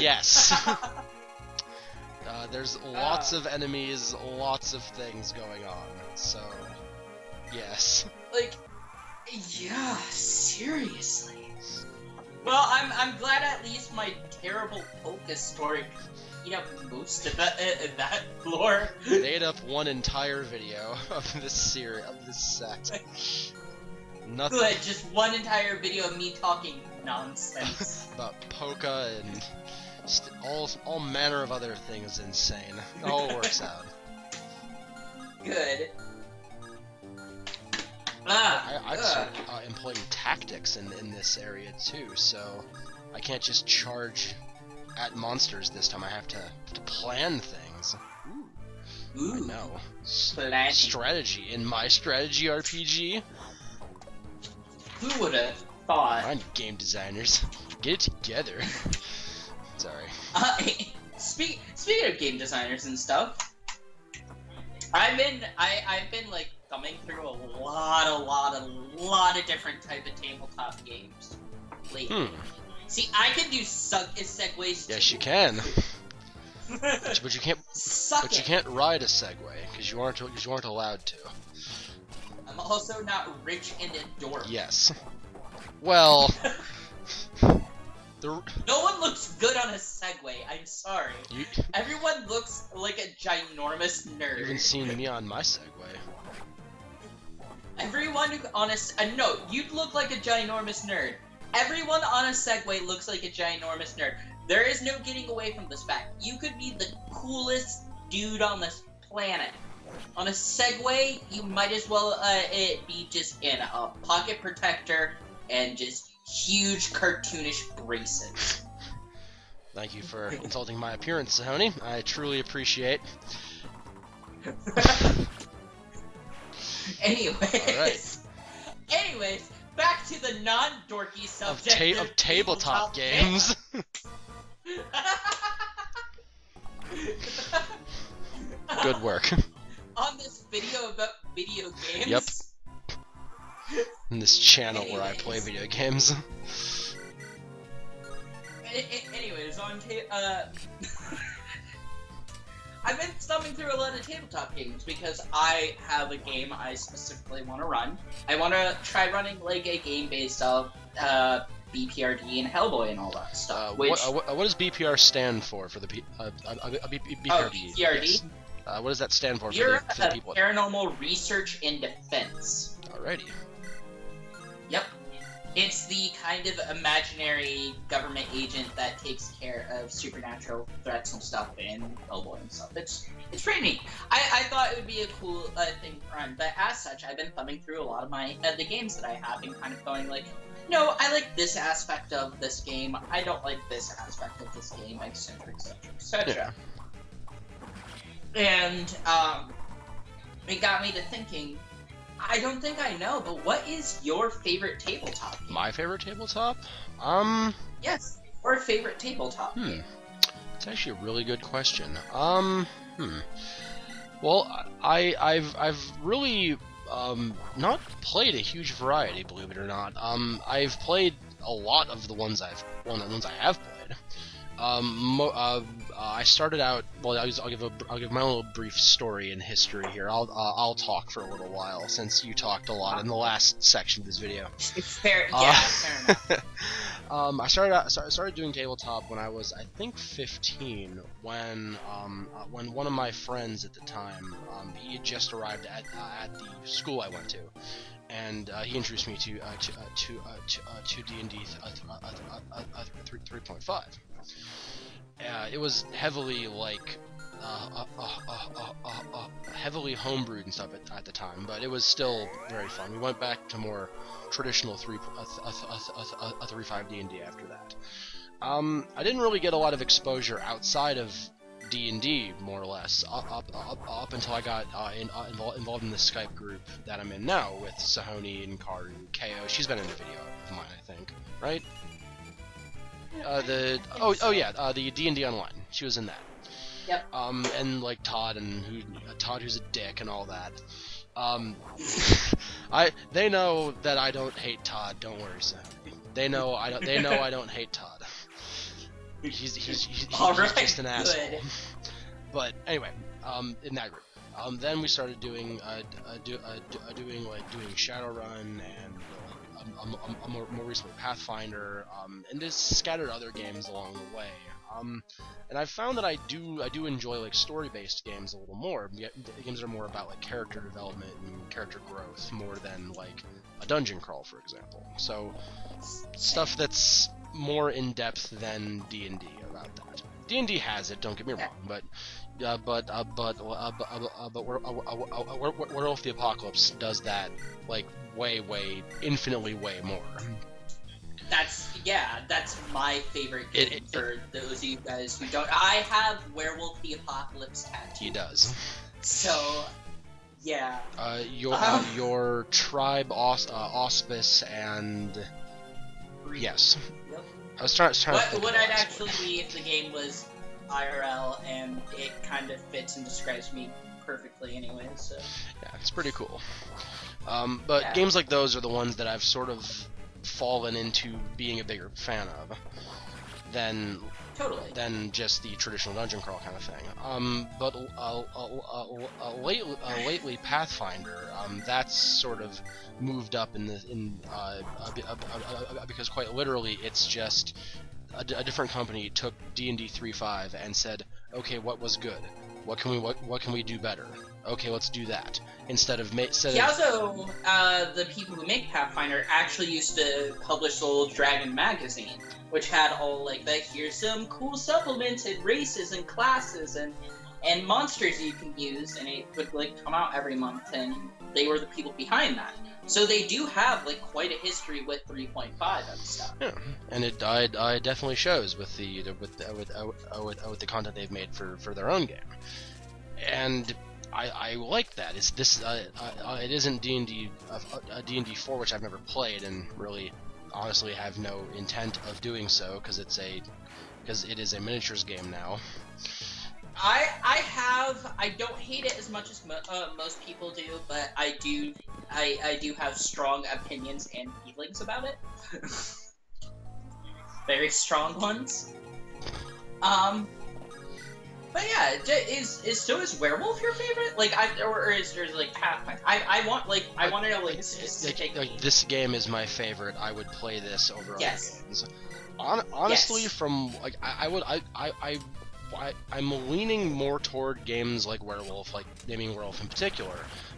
Yes. uh, there's lots of enemies, lots of things going on. So, yes. like, yeah, seriously. Well, I'm I'm glad at least my terrible polka story, you know, most of that uh, that lore. Made up one entire video of this series of this set. Nothing Good, just one entire video of me talking nonsense. about polka and all all manner of other things insane. It all works out. Good. Ah, I, I've ugh. uh, employing tactics in, in this area too, so I can't just charge at monsters this time. I have to, to plan things. Ooh, Ooh. No. Planning. strategy in my strategy RPG. Who would have thought? On, game designers, get it together. Uh, speak, speaking of game designers and stuff, I've been I I've been like thumbing through a lot, a lot, a lot of different type of tabletop games lately. Hmm. See, I can do suck segues. Yes, too. you can, but you can't. Suck But you can't ride a Segway because you aren't because you aren't allowed to. I'm also not rich and a dork. Yes. Well. The No one looks good on a Segway. I'm sorry. you Everyone looks like a ginormous nerd. you haven't seen me on my Segway. Everyone on a uh, no, you'd look like a ginormous nerd. Everyone on a Segway looks like a ginormous nerd. There is no getting away from this fact. You could be the coolest dude on this planet. On a Segway, you might as well uh, it be just in a pocket protector and just huge cartoonish braces. Thank you for insulting my appearance, Sahoni. I truly appreciate. Anyways, anyways, back to the non-dorky Of, subject ta- of tabletop games. Good work. On this video about video games. Yep. In this channel where I play video games. Anyways, on uh, I've been thumbing through a lot of tabletop games because I have a game I specifically want to run. I want to try running like a game based off uh, BPRD and Hellboy and all that Uh, stuff. which what, uh, what, uh, does BPR stand for for the P- uh, uh, uh, uh, B- B- Oh, BPRD? BPRD? Yes. Uh, what does that stand for for the, for the people? paranormal research and defense. Alrighty. Yep. It's the kind of imaginary government agent that takes care of supernatural threats and stuff and Hellboy and stuff. It's it's pretty neat. I, I thought it would be a cool uh, thing to run, but as such, I've been thumbing through a lot of my uh, the games that I have and kind of going like, no, I like this aspect of this game. I don't like this aspect of this game, etc., etc., etc. And um, it got me to thinking. I don't think I know, but what is your favorite tabletop game? My favorite tabletop? Um, Yes, or favorite tabletop hmm. game. It's actually a really good question. Um, hmm. Well, I, I've, I've really, um, not played a huge variety, believe it or not. Um, I've played a lot of the ones I've, one of the ones I have played. Um, mo- uh, uh, I started out. Well, I'll, I'll give a, I'll give my little brief story and history here. I'll, uh, I'll talk for a little while since you talked a lot in the last section of this video. It's fair. Yeah, Uh, fair enough. um, I started out, started started doing tabletop when I was I think 15 when um, uh, when one of my friends at the time um, he had just arrived at uh, at the school I went to and uh, he introduced me to uh, to uh, to uh, to, uh, to D&D th- uh, th- uh, th- uh, th- 3, 3.5 it was heavily like uh, uh, uh, uh, uh, heavily homebrewed and stuff at, at the time, but it was still very fun. We went back to more traditional three th- th- th- uh, three five D and D after that. Um, I didn't really get a lot of exposure outside of D and D, more or less, up up, up, up until I got uh, in, uh, involved, involved in the Skype group that I'm in now with Sahoni and Karu, KO. She's been in a video of mine, I think, right? Uh, the oh oh yeah, uh, the D and D online. She was in that. Yep. Um, and like Todd and who uh, Todd who's a dick and all that. Um, I they know that I don't hate Todd. Don't worry, Sam. They know I don't. They know I don't hate Todd. He's he's, he's, he's right, just an good. asshole. But anyway, um, in that group, um, then we started doing uh, uh, do, uh, d- uh, doing like doing Shadowrun and um, more, more recently Pathfinder, um, and just scattered other games along the way. Um, and I've found that I do I do enjoy like story-based games a little more. Ga- Games that are more about like character development and character growth more than like a dungeon crawl, for example. So stuff that's more in depth than D and D about that. D and D has it, don't get me wrong, but but uh, but uh, but uh, uh, but Were- uh, uh, uh, Were- Were- Werewolf the Apocalypse does that like way way infinitely way more. That's yeah, that's my favorite game It- it- for those of you guys who don't. I have Werewolf the Apocalypse tattoo. He does. So, yeah. Uh, your Uh-huh. uh, your tribe aus- uh, auspice and yes, Yep. I was trying, trying to What think would of I'd actually be if the game was IRL and it kind of fits and describes me perfectly anyway. So Yeah, it's pretty cool. Um, but Yeah. games like those are the ones that I've sort of fallen into being a bigger fan of than totally. than just the traditional dungeon crawl kind of thing. Um, but uh, uh, uh, uh, lately, uh, lately, Pathfinder, um, that's sort of moved up in the in uh, because quite literally, it's just a, different company took D and D 3.5 and said, okay, what was good? What can we what, what can we do better? Okay, let's do that instead of ma- instead of also, uh, the people who make Pathfinder actually used to publish Old Dragon magazine, which had all like the here's some cool supplements and races and classes and and monsters you can use, and it would like come out every month, and they were the people behind that. So they do have like quite a history with 3.5 and stuff. Yeah, and it I, I definitely shows with the with the, with, uh, uh, with, uh, with the content they've made for, for their own game, and I, I like that. It's this uh, uh, it isn't D and D uh, D and D four which I've never played and really honestly have no intent of doing so because it's a because it is a miniatures game now. I I have I don't hate it as much as mo- uh, most people do, but I do I I do have strong opinions and feelings about it. Very strong ones. Um. But yeah, is is so is werewolf your favorite? Like I or, or is there like Pathfinder? I I want like I want to know like Like, specific. like, this game is my favorite. I would play this over Yes. other games. Hon- honestly, Yes. from like I, I would I, I I I I'm leaning more toward games like Werewolf, like naming Werewolf in particular.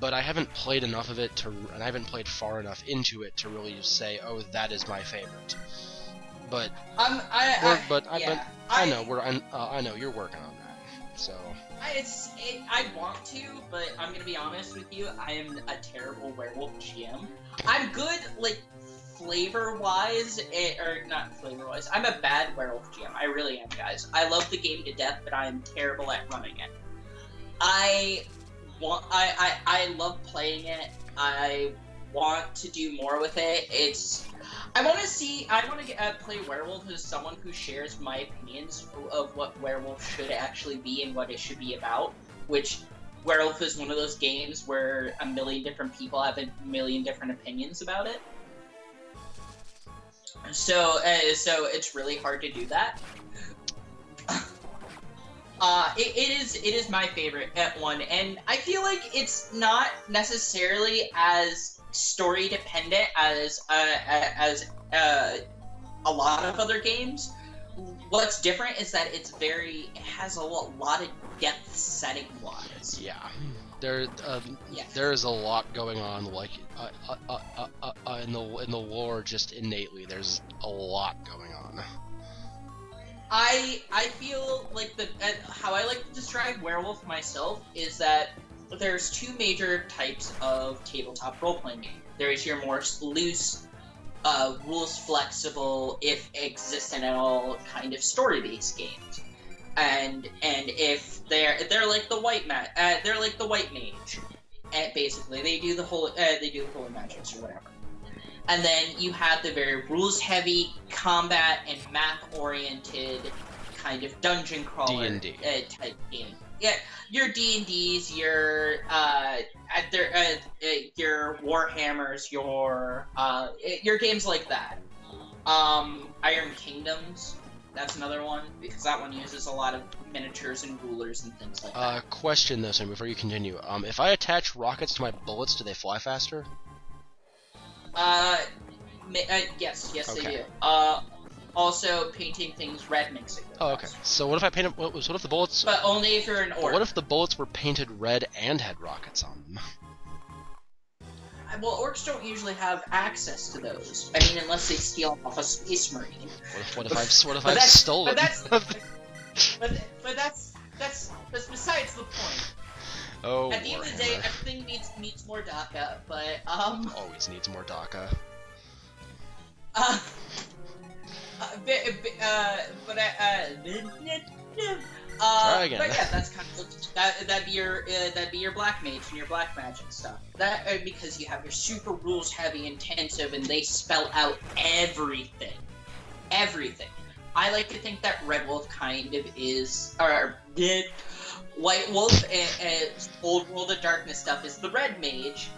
But I haven't played enough of it to, and I haven't played far enough into it to really say, oh, that is my favorite. But um, I, I but I, but I know we're uh, I know you're working on that. So I, it's it, I want to, but I'm gonna be honest with you. I am a terrible werewolf GM. I'm good, like flavor wise, or not flavor wise. I'm a bad werewolf GM. I really am, guys. I love the game to death, but I am terrible at running it. I want. I I, I love playing it. I want to do more with it. It's. I want to see. I want to uh, play werewolf as someone who shares my opinions of what werewolf should actually be and what it should be about. Which werewolf is one of those games where a million different people have a million different opinions about it. So, uh, so it's really hard to do that. Uh, it, it is it is my favorite one, and I feel like it's not necessarily as story dependent as uh, as uh, a lot of other games. What's different is that it's very it has a lot of depth setting wise. yeah, there um, Yeah. there is a lot going on. Like uh, uh, uh, uh, uh, in the in the lore, just innately, there's a lot going on. I I feel like the uh, how I like to describe werewolf myself is that there's two major types of tabletop role playing game. There is your more loose, uh, rules flexible, if existent at all, kind of story based games. And and if they're they're like the white mat, uh, they're like the white mage, and basically they do the whole uh, they do the holy magics or whatever. And then you have the very rules heavy, combat and map oriented kind of dungeon crawler D&D. Uh, type game. Yeah, your D and D's, your uh, at their uh, uh, your Warhammers, your uh, your games like that. Um, Iron Kingdoms. That's another one because that one uses a lot of miniatures and rulers and things like Uh, that. question though, Sam, before you continue. Um, if I attach rockets to my bullets, do they fly faster? Uh, ma- uh yes, yes they Okay. do. Uh, also painting things red makes it. Oh, okay. faster. So what if I paint? What, what if the bullets? But only if you're an orc. What if the bullets were painted red and had rockets on them? Well, orcs don't usually have access to those. I mean, unless they steal off a space marine. What if? What if I've? What if But I've that's- stolen? but that's- But but that's that's that's besides the point. oh, At the end of the day, everything needs needs more dakka, but um Always needs more dakka. uh, uh, bi- uh but uh, uh Try again. but yeah, that's kind of that that'd be your uh, that'd be your black mage and your black magic stuff. That uh, because you have your super rules heavy intensive and they spell out everything, everything. I like to think that Red Wolf kind of is, or did White Wolf and, and Old World of Darkness stuff is the Red Mage.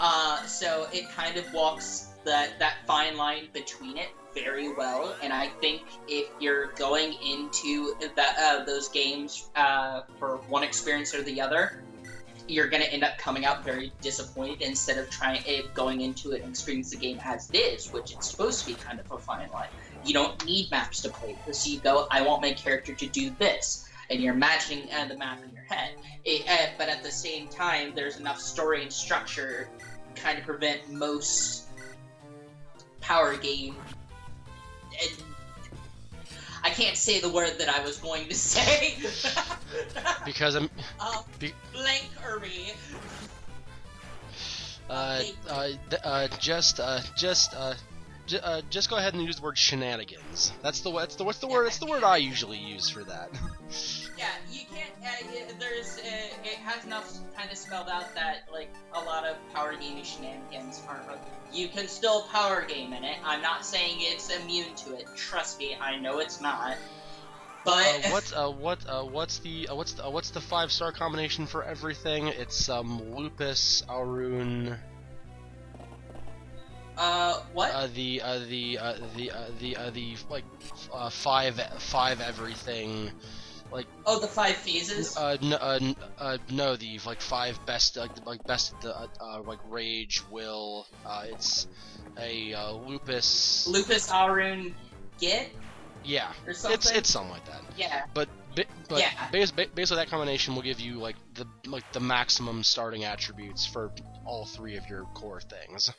Uh, so it kind of walks that that fine line between it very well, and I think if you're going into that uh, those games uh, for one experience or the other, you're gonna end up coming out very disappointed instead of trying eh, going into it and experiencing the game as it is, which it's supposed to be kind of a fine line. You don't need maps to play this. You go, I want my character to do this, and you're imagining uh, the map in your head. It, uh, but at the same time, there's enough story and structure to kind of prevent most power game. I can't say the word that I was going to say. Because I'm. uh, Be- blankery. Uh, uh, uh, just, uh, just, uh, j- uh, just go ahead and use the word shenanigans. That's the that's the what's the word? It's the word I usually use for that. Yeah, you can't. Uh, there's. Uh, it has enough kind of spelled out that like a lot of power gaming shenanigans aren't. You can still power game in it. I'm not saying it's immune to it. Trust me, I know it's not. But Uh, what uh, what uh, what's the uh, what's the, uh, what's the five star combination for everything? It's um lupus, Ahroun, uh, what? uh, the uh, the uh, the uh, the uh, the like uh, five five everything. Like. Oh, the five phases. Uh, n- uh, uh, no, the like five best like like best the uh, uh, like rage will. Uh, it's a uh, lupus. Lupus Ahroun Git yeah, or something. it's it's something like that. yeah. But but Yeah. bas- ba- basically that combination will give you like the like the maximum starting attributes for all three of your core things.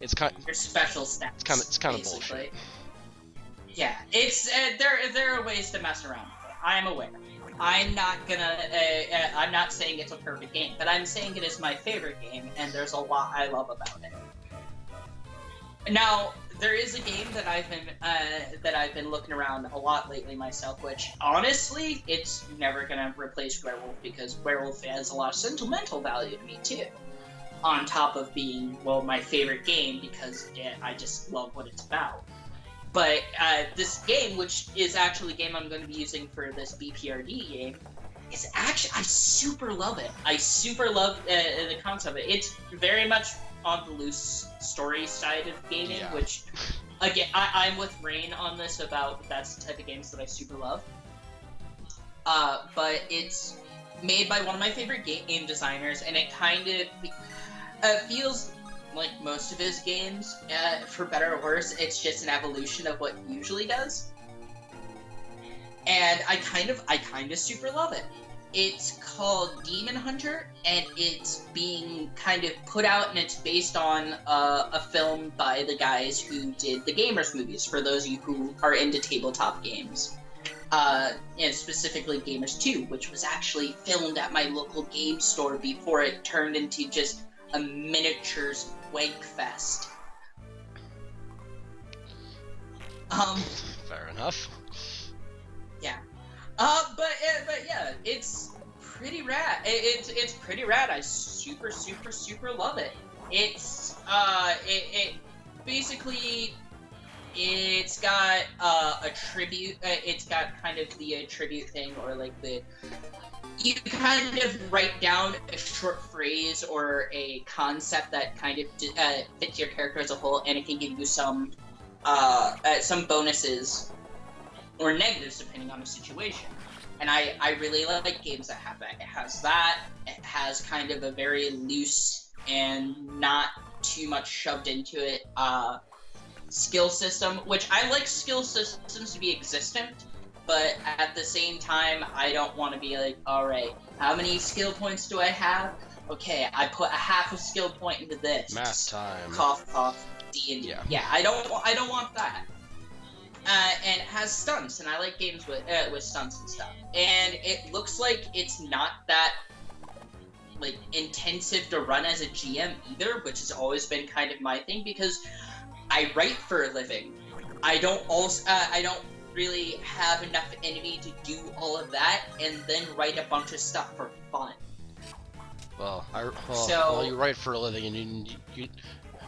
It's kind Your special stats. it's kind of it's kind of bullshit. Yeah, it's uh, there. There are ways to mess around. with it. I'm aware. I'm not gonna. Uh, uh, I'm not saying it's a perfect game, but I'm saying it is my favorite game, and there's a lot I love about it. Now, there is a game that I've been uh, that I've been looking around a lot lately myself, which honestly, it's never gonna replace Werewolf because Werewolf has a lot of sentimental value to me too. On top of being well my favorite game because yeah, I just love what it's about. But uh, this game, which is actually a game I'm going to be using for this BPRD game, is actually I super love it. I super love uh, the concept of it. It's very much on the loose story side of gaming, Yeah. which again I, I'm with Rayne on this about that's the type of games that I super love. Uh, but it's made by one of my favorite game designers, and it kind of uh, feels like most of his games, uh, for better or worse, it's just an evolution of what he usually does. And I kind of, I kind of super love it. It's called Demon Hunter, and it's being kind of put out, and it's based on uh, a film by the guys who did the Gamers movies. For those of you who are into tabletop games, uh, and specifically Gamers 2, which was actually filmed at my local game store before it turned into just a miniatures wank fest. Um, Fair enough. Uh, but uh, but yeah, it's pretty rad. It, it's it's pretty rad. I super super super love it. It's uh it, it basically it's got uh, a tribute. Uh, it's got kind of the uh, tribute thing or like the you kind of write down a short phrase or a concept that kind of uh, fits your character as a whole, and it can give you some uh, some bonuses or negatives depending on the situation. And I, I really like games that have that. It has that. It has kind of a very loose and not too much shoved into it uh, skill system, which I like skill systems to be existent, but at the same time, I don't want to be like, all right, how many skill points do I have? Okay, I put a half a skill point into this. Math time. Cough, cough. D and D. Yeah. Yeah, I don't, I don't want that. Uh, and it has stunts, and I like games with uh, with stunts and stuff. And it looks like it's not that like intensive to run as a GM either, which has always been kind of my thing because I write for a living. I don't also uh, I don't really have enough energy to do all of that and then write a bunch of stuff for fun. Well, I well, So- well you write for a living, and you, you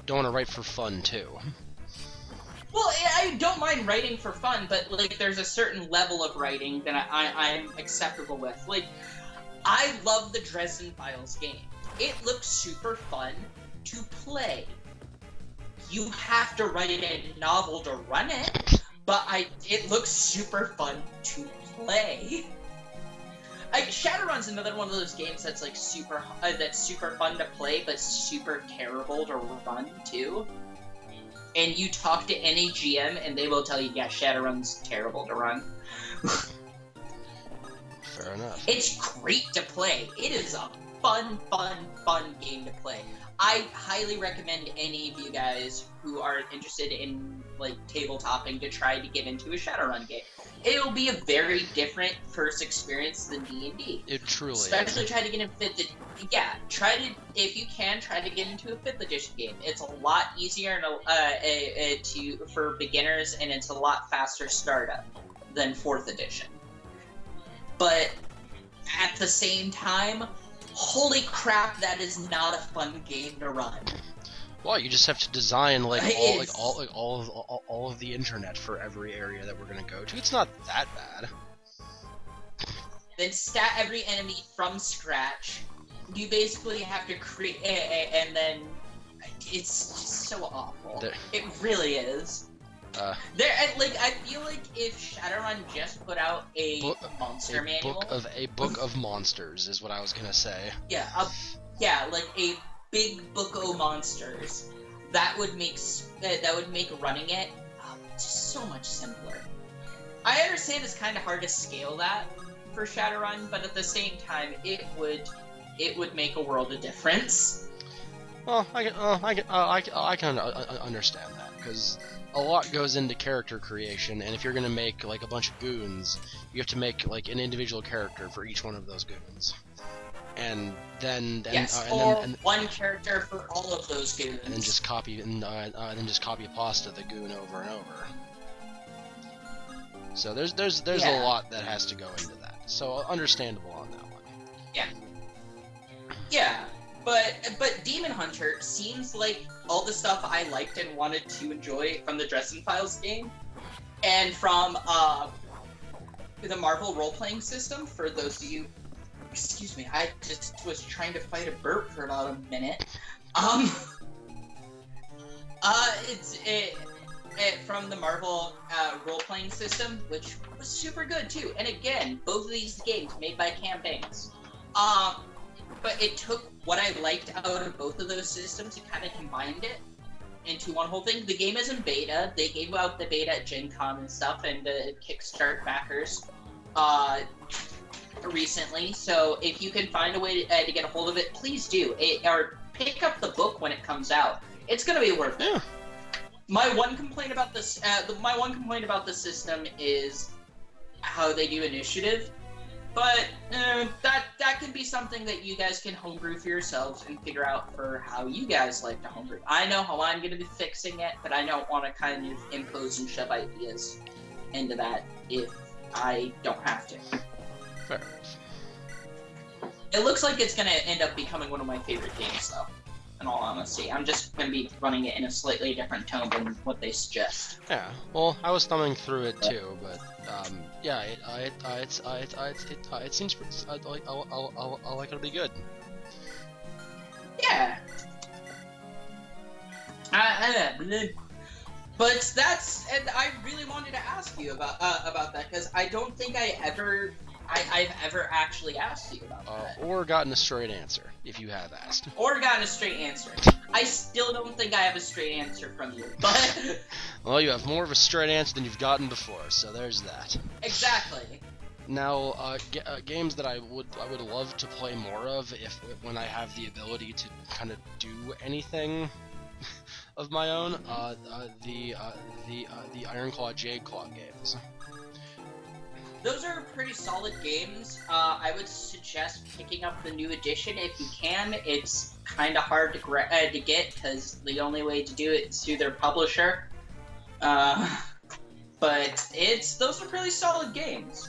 don't want to write for fun too. Well, I don't mind writing for fun, but like, there's a certain level of writing that I, I, I'm acceptable with. Like, I love the Dresden Files game. It looks super fun to play. You have to write a novel to run it, but I it looks super fun to play. Like Shadowrun's another one of those games that's like super uh, that's super fun to play, but super terrible to run too and you talk to any GM and they will tell you, yeah, Shadowrun's terrible to run. Fair enough. It's great to play. It is a fun, fun, fun game to play. I highly recommend any of you guys who are interested in like tabletopping to try to get into a Shadowrun game. It'll be a very different first experience than D and D. It truly Especially is. try to get in fifth. Yeah, try to if you can try to get into a fifth edition game. It's a lot easier and a, uh, uh, uh, to for beginners, and it's a lot faster startup than fourth edition. But at the same time, holy crap, that is not a fun game to run. Well, you just have to design like all like all like all of all, all of the internet for every area that we're gonna go to. It's not that bad. then stat every enemy from scratch. You basically have to create, and then it's just so awful. There- It really is. Uh, There, I- like, I feel like if Shadowrun just put out a Book- monster a manual, book of a book of monsters is what I was gonna say. yeah, a, yeah, like a big book of monsters, that would make s- that would make running it um, just so much simpler. I understand it's kind of hard to scale that for Shadowrun, but at the same time, it would it would make a world of difference. Well, I can, uh, I can, uh, I can, I can uh, uh, understand that because a lot goes into character creation, and if you're gonna make like a bunch of goons, you have to make like an individual character for each one of those goons, and then then yes, uh, and then and, one character for all of those goons. and then just copy and uh, uh, then just copy pasta the goon over and over. So there's there's there's Yeah. a lot that has to go into that. So understandable on that one. Yeah, but but Demon Hunter seems like all the stuff I liked and wanted to enjoy from the Dresden Files game, and from uh, the Marvel role playing system. For those of you, excuse me, I just was trying to fight a burp for about a minute. Um, uh, it's it, it from the Marvel uh, role playing system, which was super good too. And again, both of these games made by Cam Banks. Um, but it took what I liked out of both of those systems and kind of combined it into one whole thing. The game is in beta. They gave out the beta at Gen Con and stuff, and the Kickstart backers uh, recently. So if you can find a way to, uh, to get a hold of it, please do. It, or pick up the book when it comes out. It's gonna be worth it. My one complaint about this, uh, the, my one complaint about the system is how they do initiative. But uh, that that can be something that you guys can homebrew for yourselves and figure out for how you guys like to homebrew. I know how I'm going to be fixing it, but I don't want to kind of impose and shove ideas into that if I don't have to. Fair enough. It looks like it's going to end up becoming one of my favorite games, though. In all honesty, I'm just going to be running it in a slightly different tone than what they suggest. Yeah. Well, I was thumbing through it too, but um, yeah, it uh, it uh, it's uh, it uh, it, it, uh, it seems like I, I, I, I like it'll be good. Yeah. I, I, But that's and I really wanted to ask you about uh, about that because I don't think I ever I, I've ever actually asked you about Uh, that or gotten a straight answer, if you have asked. or gotten a straight answer. I still don't think I have a straight answer from you, but Well, you have more of a straight answer than you've gotten before, so there's that. exactly. Now, uh, uh, games that I would I would love to play more of if when I have the ability to kind of do anything of my own, uh, uh, the uh, the uh, the Ironclaw Jade Claw games. Those are pretty solid games. Uh, I would suggest picking up the new edition if you can. It's kind of hard to gra- uh, to get because the only way to do it is through their publisher. Uh, but it's those are really solid games.